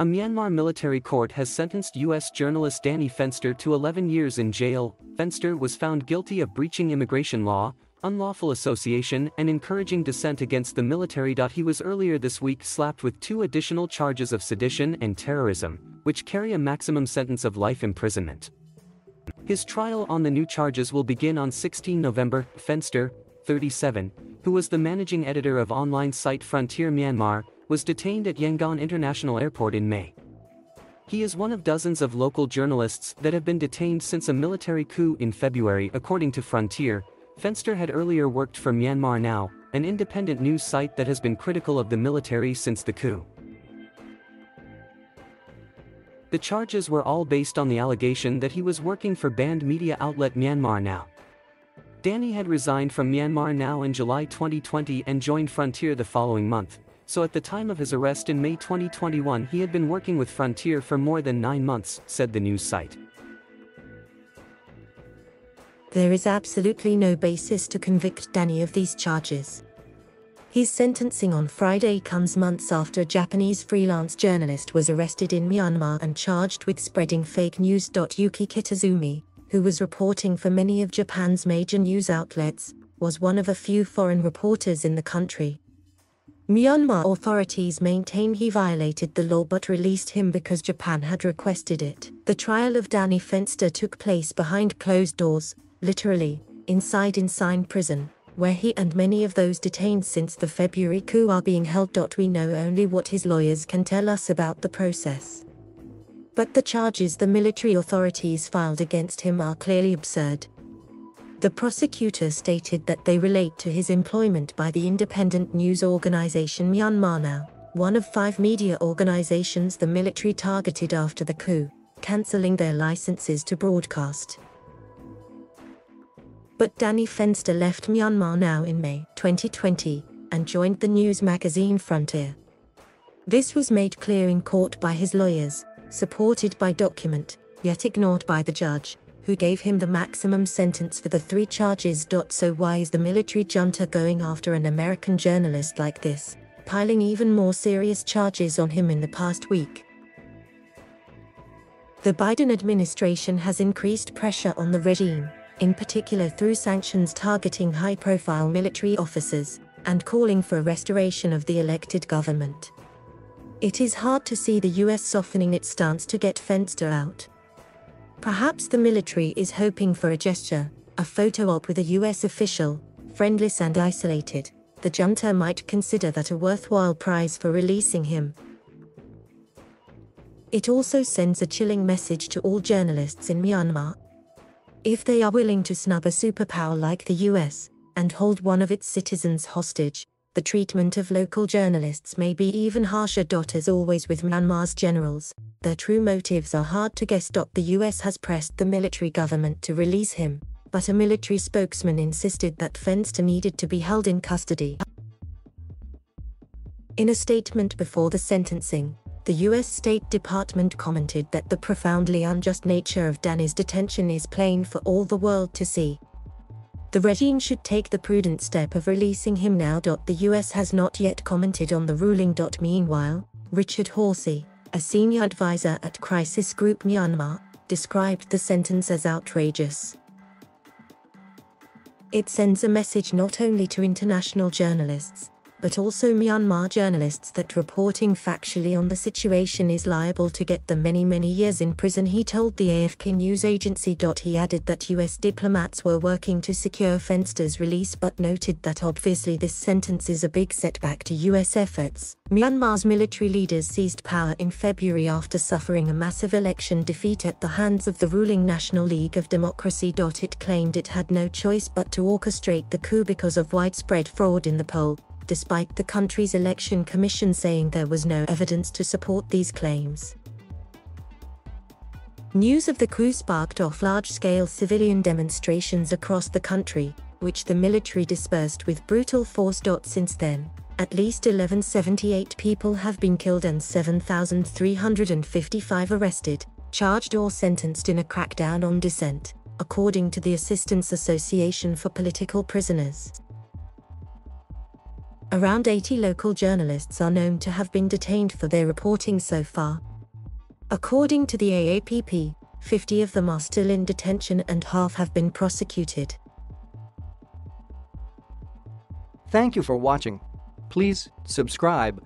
A Myanmar military court has sentenced U.S. journalist Danny Fenster to 11 years in jail. Fenster was found guilty of breaching immigration law, unlawful association, and encouraging dissent against the military. He was earlier this week slapped with two additional charges of sedition and terrorism, which carry a maximum sentence of life imprisonment. His trial on the new charges will begin on 16 November. Fenster, 37, who was the managing editor of online site Frontier Myanmar, was detained at Yangon International Airport in May. He is one of dozens of local journalists that have been detained since a military coup in February according to Frontier. Fenster had earlier worked for Myanmar Now, an independent news site that has been critical of the military since the coup. The charges were all based on the allegation that he was working for banned media outlet Myanmar Now. Danny had resigned from Myanmar Now in July 2020 and joined Frontier the following month, so at the time of his arrest in May 2021 he had been working with Frontier for more than nine months, said the news site. There is absolutely no basis to convict Danny of these charges. His sentencing on Friday comes months after a Japanese freelance journalist was arrested in Myanmar and charged with spreading fake news. Yuki Kitazumi, who was reporting for many of Japan's major news outlets, was one of a few foreign reporters in the country. Myanmar authorities maintain he violated the law but released him because Japan had requested it. The trial of Danny Fenster took place behind closed doors, literally, inside Insein prison, where he and many of those detained since the February coup are being held. We know only what his lawyers can tell us about the process. But the charges the military authorities filed against him are clearly absurd. The prosecutor stated that they relate to his employment by the independent news organization Myanmar Now, one of five media organizations the military targeted after the coup, cancelling their licenses to broadcast. But Danny Fenster left Myanmar Now in May 2020 and joined the news magazine Frontier. This was made clear in court by his lawyers, supported by document, yet ignored by the judge, who gave him the maximum sentence for the three charges. So, why is the military junta going after an American journalist like this, piling even more serious charges on him in the past week? The Biden administration has increased pressure on the regime, in particular through sanctions targeting high profile military officers, and calling for a restoration of the elected government. It is hard to see the US softening its stance to get Fenster out. Perhaps the military is hoping for a gesture, a photo op with a US official, friendless and isolated. The junta might consider that a worthwhile prize for releasing him. It also sends a chilling message to all journalists in Myanmar. If they are willing to snub a superpower like the US and hold one of its citizens hostage, the treatment of local journalists may be even harsher. As always with Myanmar's generals, their true motives are hard to guess. The US has pressed the military government to release him, but a military spokesman insisted that Fenster needed to be held in custody. In a statement before the sentencing, the US State Department commented that the profoundly unjust nature of Danny's detention is plain for all the world to see. The regime should take the prudent step of releasing him now. The US has not yet commented on the ruling. Meanwhile, Richard Horsey, a senior advisor at Crisis Group Myanmar, described the sentence as outrageous. It sends a message not only to international journalists, but also Myanmar journalists that reporting factually on the situation is liable to get them many, many years in prison. He told the AFP news agency. He added that US diplomats were working to secure Fenster's release but noted that obviously this sentence is a big setback to US efforts. Myanmar's military leaders seized power in February after suffering a massive election defeat at the hands of the ruling National League of Democracy. It claimed it had no choice but to orchestrate the coup because of widespread fraud in the poll despite the country's election commission saying there was no evidence to support these claims. News of the coup sparked off large-scale civilian demonstrations across the country, which the military dispersed with brutal force. Since then, at least 1178 people have been killed and 7,355 arrested, charged or sentenced in a crackdown on dissent, according to the Assistance Association for Political Prisoners. Around 80 local journalists are known to have been detained for their reporting so far, According to the AAPP, 50 of them are still in detention and half have been prosecuted. Thank you for watching. Please subscribe